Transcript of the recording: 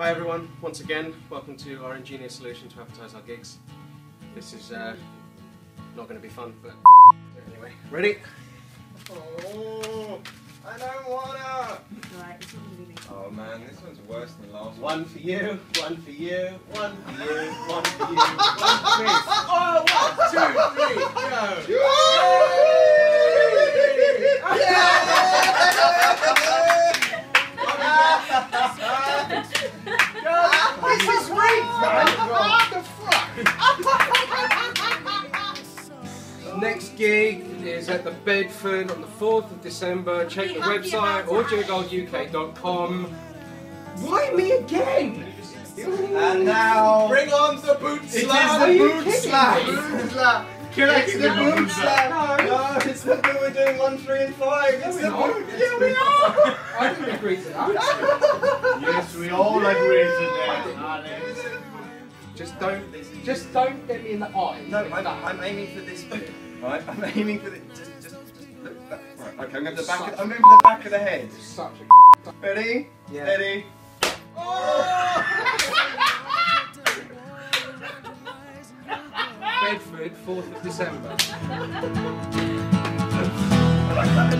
Hi everyone, once again, welcome to our ingenious solution to advertise our gigs. This is uh, not going to be fun, but anyway. Ready? Oh, I don't wanna. Right, it's not gonna be me. Oh man, this one's worse than the last one. One for you, one for you, one for you, one for you, one for me. Oh, one, Next gig is at the Bedford on the 4th of December. Check the website, about that. audiogolduk.com. Why me again? And now, Bring on the boot it is slap! the boot kidding slap. me? Boot slap. Can It's the boot boot slap. slap? No, it's the boot. We're doing one, three, and five. It's the boot. Yeah, we are. I didn't agree to that. Yes, we all agree to that, Alex. Just don't, just don't get me in the eye. No, I'm. I'm aiming for this bit. Right, I'm aiming for the. Just, just, just look back. Right, okay, I'm going for the back. Of, I'm going for the back of the head. Such a Ready? Yeah. Steady. Oh! Bedford, 4th of December.